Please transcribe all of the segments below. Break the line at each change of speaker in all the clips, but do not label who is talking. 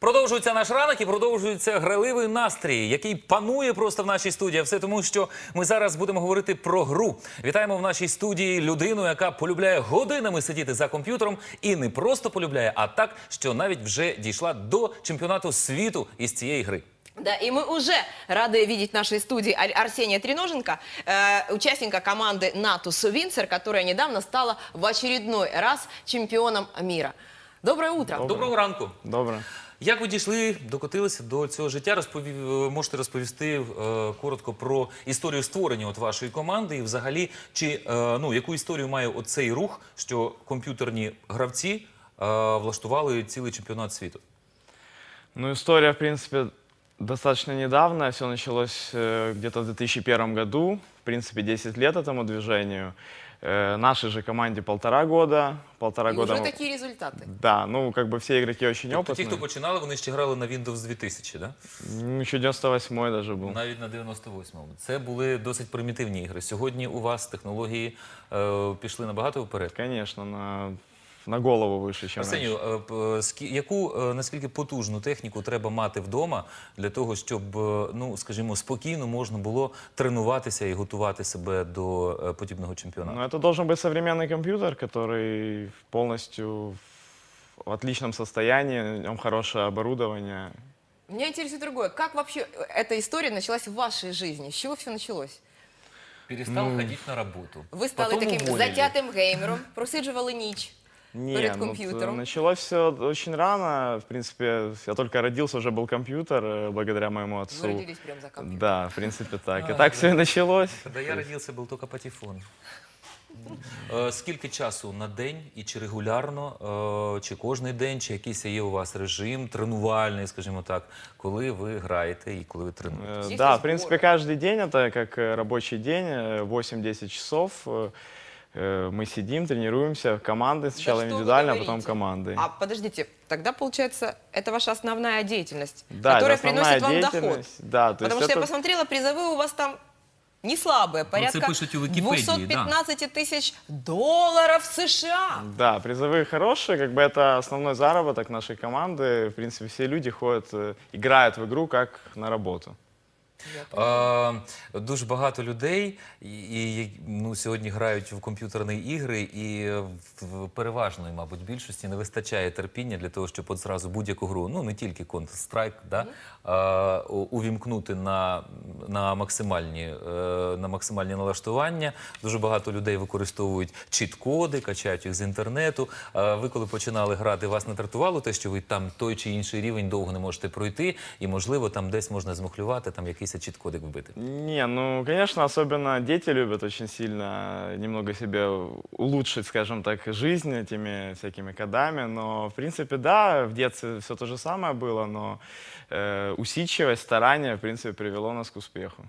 Продовжується наш ранок і продовжується граливий настрій, який панує просто в нашій студії. А Все тому, що ми зараз будемо говорити про гру. Вітаємо в нашій студії людину, яка полюбляє годинами сидіти за комп'ютером і не просто полюбляє, а так, що навіть вже дійшла до чемпіонату світу із цієї гри.
Да, и мы уже рады видеть в нашей студии Ар- Арсения Треноженко, э, участника команды «Натус Винцер», которая недавно стала в очередной раз чемпионом мира. Доброе утро.
Доброго ранку.
Добре.
Як ви дійшли, докотилися до цього життя? Розпові... е, Можете розповісти е, коротко про історію створення от вашої команди і взагалі, чи е, ну яку історію має оцей рух, що комп'ютерні гравці е, влаштували цілий чемпіонат світу?
Ну, история, в принципе, достаточно недавно. Все началось э, где-то в 2001 году. В принципе, 10 лет этому движению. Э, нашей же команде полтора года. Полтора
И
года.
уже
мы-
такие результаты.
Да, ну, как бы все игроки очень
Тобто ті,
опытные.
хто починали, вони ще грали на Windows 2000, да?
Ну, Еще 98 даже был.
навіть на 98-му. Це були досить примітивні ігри. Сьогодні у вас технології е, пішли набагато вперед.
Конечно, на, на голову выше, чем
Арсенію,
раньше.
е, п- е, скі- яку е, наскільки потужну техніку треба мати вдома для того, щоб е, ну скажімо спокійно можна було тренуватися і готувати себе до е, подібного чемпіонату?
Ну, это должен быть современный компьютер, который полностью в отличном состоянии, в нем хорошее оборудование.
Меня интересует другое. Как вообще эта история началась в вашей жизни? С чего все началось?
Перестав ходити на роботу.
Ви стали
Потім
таким
уволили.
затятим геймером, просиджували ніч.
Не,
Перед
ну,
компьютером.
т- началось все очень рано. В принципе, я только родился, уже был компьютер, э, благодаря моему
Вы
отцу.
родились прямо за компьютером.
Да, в принципе так.
А,
И так
да.
все и началось.
Коли я родився, був тільки патефон. Е, Скільки часу на день і чи регулярно, е, чи кожний день, чи якийсь є у вас режим тренувальний, скажімо так, коли ви граєте і коли ви тренуєтесь?
Э,
Есть
Да,
ли
в принципе,
сборы?
каждый день это как э, рабочий день, э, 8-10 часов. Э, Мы сидим, тренируемся, команды сначала
вы
индивидуально, а потом команды.
А подождите, тогда получается, это ваша основная деятельность,
Да,
которая
основная
приносит вам доход.
Да, то
Потому
есть
что я
это-
посмотрела, призовые у вас там не слабые, порядка
пишут у Википедии, да.
215 тысяч долларов США.
Да, призовые хорошие, как бы это основной заработок нашей команды. В принципе, все люди ходят, э, играют в игру как на работу.
Е, дуже багато людей і, і, ну, сьогодні грають в комп'ютерні ігри, і в, в переважної, мабуть, більшості не вистачає терпіння для того, щоб от зразу будь-яку гру, ну не тільки Counter-Strike, да, е, увімкнути на, на, максимальні, е, на максимальні налаштування. Дуже багато людей використовують чіт-коди, качають їх з інтернету. Е, ви коли починали грати, вас не дратувало те, що ви там той чи інший рівень довго не можете пройти, і можливо там десь можна змухлювати, там якийсь чіт-кодик вбити.
Не, ну, конечно, особенно дети любят очень сильно немного себе улучшить, скажем так, жизнь этими всякими кодами. Но, в принципе, да, в детстве все то же самое было, но э, усидчивость, старание, в принципе, привело нас к успеху.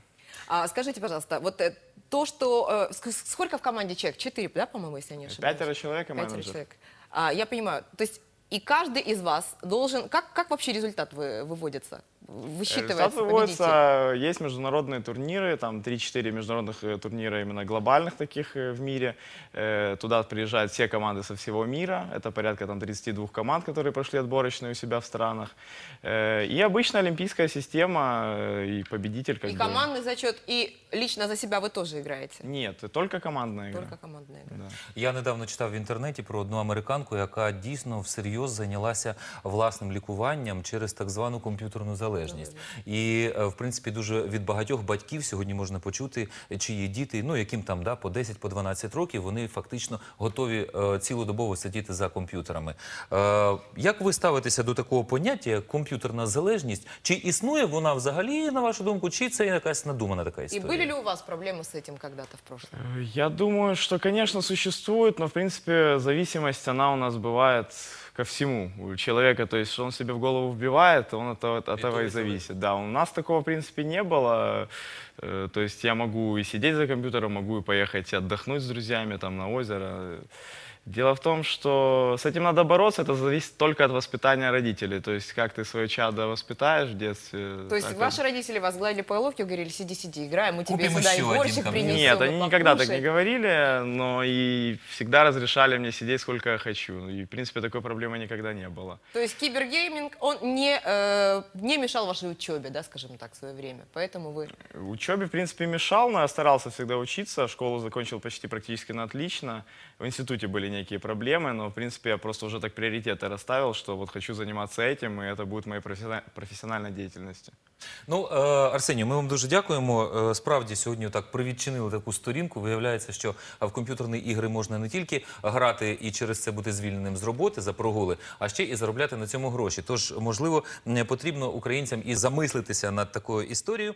А скажите, пожалуйста, вот э, то, что... э, ск- сколько в команде человек? Четыре, да, по-моему, если я не ошибаюсь?
Пятеро человек и
Пятеро
менеджер.
человек. А, я понимаю. То есть и каждый из вас должен... Как, как вообще результат вы, выводится? Высчитывается
Результат
победитель?
выводится, есть международные турниры, там 3-4 международных э, турнира именно глобальных таких э, в мире. Э, Туда приезжают все команды со всего мира, это порядка там 32 команд, которые прошли отборочные у себя в странах. Э, И обычная олимпийская система, э, и победитель как
И
бы...
командный зачет, и лично за себя вы тоже играете?
Нет, только командная игра.
Только командная игра.
Да.
Я недавно читав в інтернеті про одну американку, яка дійсно всерйоз зайнялася власним лікуванням через так звану комп'ютерну залежність. І е, в принципі дуже від багатьох батьків сьогодні можна почути, чиї діти, ну яким там да по 10 по 12 років, вони фактично готові е, цілодобово сидіти за комп'ютерами. Е, як ви ставитеся до такого поняття, як комп'ютерна залежність? Чи існує вона взагалі, на вашу думку, чи це якась надумана така
И
історія?
были ли у вас проблемы с этим когда-то в прошлом?
Э, Я думаю, что, конечно, существует, но, в принципе, зависимость, она у нас бывает ко всему. У человека, то есть, что он себе в голову вбивает, он это, от этого и
Готовый
зависит. Да, у нас такого, в принципе, не было. Э, То есть я могу и сидеть за компьютером, могу и поехать отдохнуть с друзьями там на озеро. Дело в том, что с этим надо бороться, это зависит только от воспитания родителей. То есть как ты свое чадо воспитаешь в детстве.
То есть ваши родители вас гладили по головке и говорили, сиди, сиди, играй, мы тебе
Купим
сюда и борщик принесем.
Нет, они никогда так
покушай».
не говорили, но и всегда разрешали мне сидеть сколько я хочу. И, в принципе, такой проблемы никогда не было.
То есть кибергейминг, он не, э, не мешал вашей учебе, да, скажем так, в свое время. Поэтому вы...
Учебе, в принципе, мешал, но я старался всегда учиться. Школу закончил почти практически на отлично. В институте были некие проблемы, но, в принципе, я просто уже так приоритеты расставил, что вот хочу заниматься этим, и это будет моей профессиона- профессиональной деятельностью.
Ну, е, Арсенію, ми вам дуже дякуємо. Е, Справді сьогодні так привідчинили таку сторінку. Виявляється, що е, в комп'ютерні ігри можна не тільки грати і через це бути звільненим з роботи за прогули, а ще і заробляти на цьому гроші. Тож, можливо, м, потрібно українцям і замислитися над такою історією.